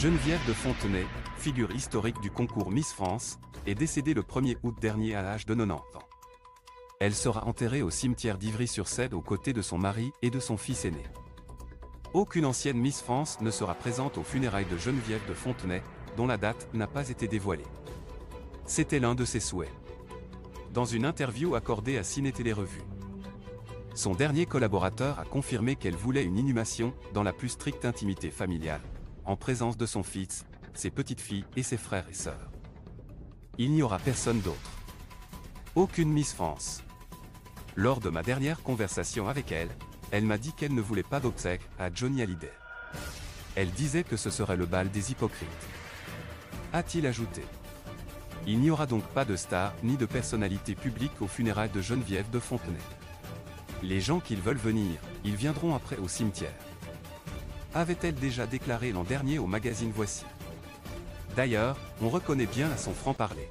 Geneviève de Fontenay, figure historique du concours Miss France, est décédée le 1er août dernier à l'âge de 90 ans. Elle sera enterrée au cimetière d'Ivry-sur-Seine aux côtés de son mari et de son fils aîné. Aucune ancienne Miss France ne sera présente aux funérailles de Geneviève de Fontenay, dont la date n'a pas été dévoilée. C'était l'un de ses souhaits. Dans une interview accordée à Ciné Télé Revue. Son dernier collaborateur a confirmé qu'elle voulait une inhumation dans la plus stricte intimité familiale, en présence de son fils, ses petites filles et ses frères et sœurs. Il n'y aura personne d'autre. Aucune Miss France. Lors de ma dernière conversation avec elle, elle m'a dit qu'elle ne voulait pas d'obsèques à Johnny Hallyday. Elle disait que ce serait le bal des hypocrites. A-t-il ajouté Il n'y aura donc pas de star ni de personnalité publique aux funérailles de Geneviève de Fontenay. Les gens qui veulent venir, ils viendront après au cimetière. Avait-elle déjà déclaré l'an dernier au magazine Voici D'ailleurs, on reconnaît bien à son franc-parler.